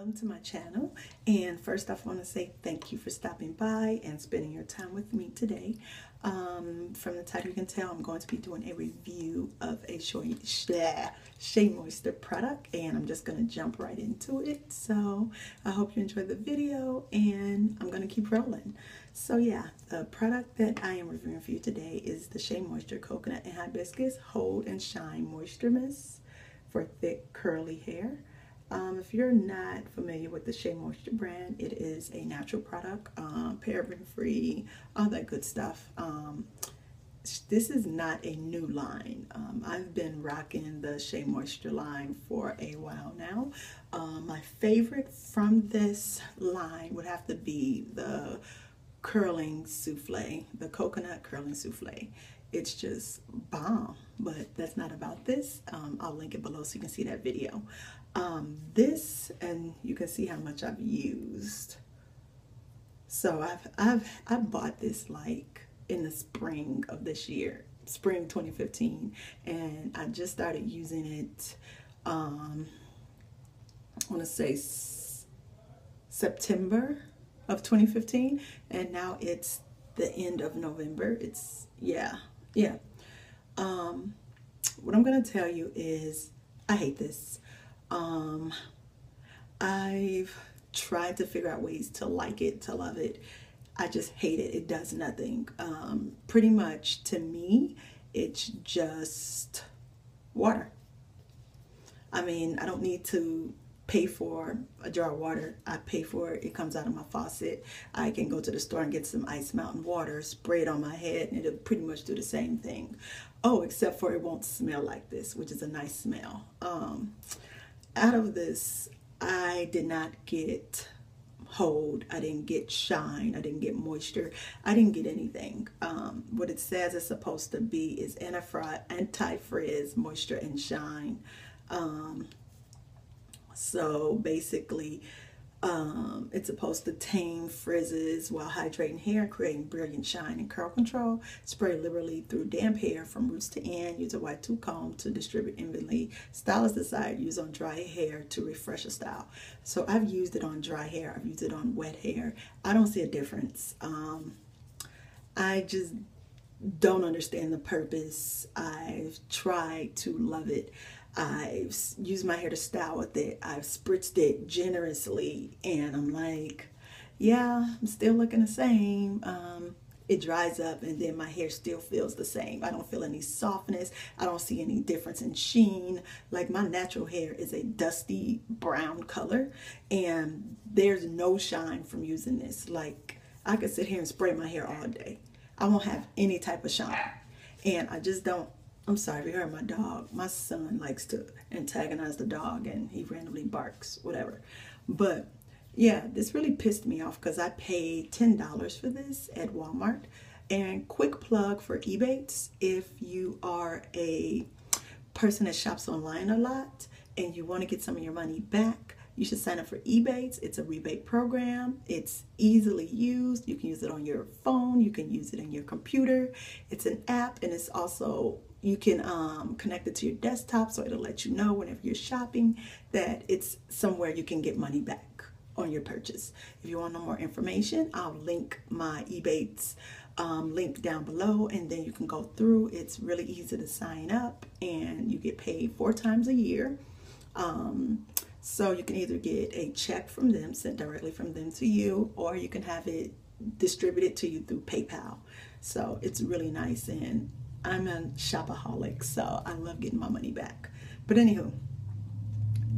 welcome to my channel. And first off I want to say thank you for stopping by and spending your time with me today. Um, from the title you can tell I'm going to be doing a review of a Shea, Moisture product and I'm just going to jump right into it. So I hope you enjoy the video and I'm going to keep rolling. So yeah the product that I am reviewing for you today is the Shea Moisture Coconut and Hibiscus Hold and Shine Moisture Mist for thick curly hair um, if you're not familiar with the Shea Moisture brand, it is a natural product, um, paraben free, all that good stuff. Um, this is not a new line. Um, I've been rocking the Shea Moisture line for a while now. Um, my favorite from this line would have to be the curling souffle, the coconut curling souffle. It's just bomb, but that's not about this. Um, I'll link it below so you can see that video. Um, this, and you can see how much I've used. So I've, I've, I bought this like in the spring of this year, spring 2015, and I just started using it, um, I want to say September of 2015, and now it's the end of November. It's, yeah, yeah. Um, what I'm going to tell you is I hate this. Um, I've tried to figure out ways to like it, to love it. I just hate it. It does nothing. Um, pretty much to me, it's just water. I mean, I don't need to pay for a jar of water. I pay for it. It comes out of my faucet. I can go to the store and get some ice mountain water, spray it on my head, and it'll pretty much do the same thing. Oh, except for it won't smell like this, which is a nice smell. Um, out of this, I did not get hold. I didn't get shine. I didn't get moisture. I didn't get anything. Um, what it says it's supposed to be is anti-frizz, moisture, and shine. Um, so basically, um, it's supposed to tame frizzes while hydrating hair, creating brilliant shine and curl control. Spray liberally through damp hair from roots to end. Use a white tooth comb to distribute evenly. Style is desired. Use on dry hair to refresh a style. So I've used it on dry hair. I've used it on wet hair. I don't see a difference. Um, I just don't understand the purpose. I've tried to love it. I've used my hair to style with it. I've spritzed it generously, and I'm like, yeah, I'm still looking the same. Um, it dries up and then my hair still feels the same. I don't feel any softness. I don't see any difference in sheen. Like my natural hair is a dusty brown color and there's no shine from using this. Like I could sit here and spray my hair all day. I won't have any type of shine. And I just don't I'm sorry you heard my dog. My son likes to antagonize the dog and he randomly barks, whatever. But yeah, this really pissed me off because I paid $10 for this at Walmart. And quick plug for Ebates, if you are a person that shops online a lot and you want to get some of your money back, you should sign up for Ebates. It's a rebate program. It's easily used. You can use it on your phone. You can use it in your computer. It's an app and it's also you can um, connect it to your desktop so it'll let you know whenever you're shopping that it's somewhere you can get money back on your purchase. If you want no more information, I'll link my Ebates um, link down below and then you can go through. It's really easy to sign up and you get paid four times a year. Um, so you can either get a check from them sent directly from them to you or you can have it distributed to you through PayPal. So it's really nice and I'm a shopaholic, so I love getting my money back. But anywho,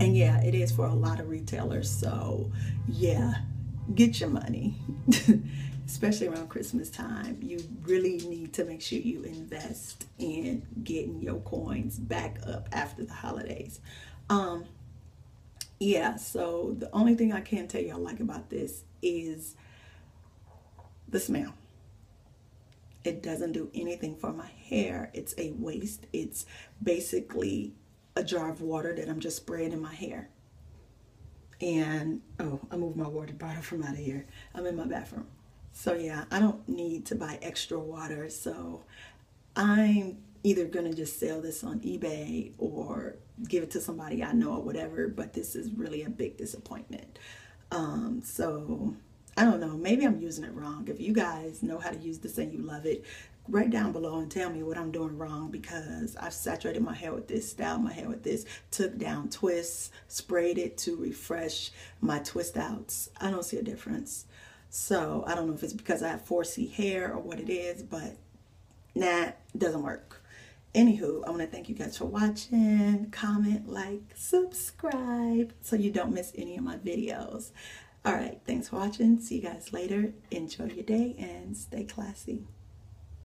and yeah, it is for a lot of retailers. So yeah, get your money, especially around Christmas time. You really need to make sure you invest in getting your coins back up after the holidays. Um, yeah, so the only thing I can tell I like about this is the smell. It doesn't do anything for my hair. It's a waste. It's basically a jar of water that I'm just spraying in my hair. And, oh, I moved my water bottle from out of here. I'm in my bathroom. So yeah, I don't need to buy extra water. So I'm either going to just sell this on eBay or give it to somebody I know or whatever. But this is really a big disappointment. Um, so I don't know. Maybe I'm using it wrong. If you guys know how to use this and you love it, write down below and tell me what I'm doing wrong because I've saturated my hair with this, styled my hair with this, took down twists, sprayed it to refresh my twist outs. I don't see a difference. So I don't know if it's because I have 4C hair or what it is, but nah, doesn't work. Anywho, I want to thank you guys for watching. Comment, like, subscribe so you don't miss any of my videos. All right, thanks for watching. See you guys later. Enjoy your day and stay classy.